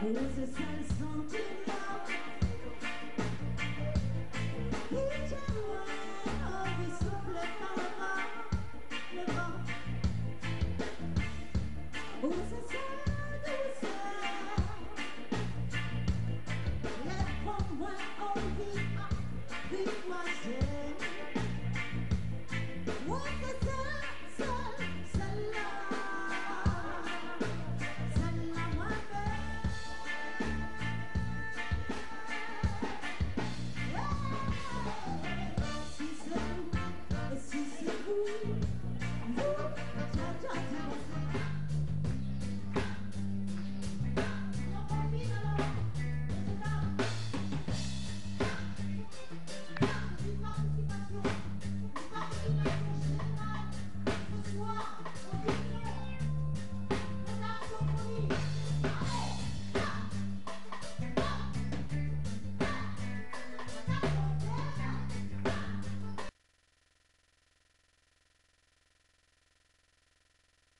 It was a satisfying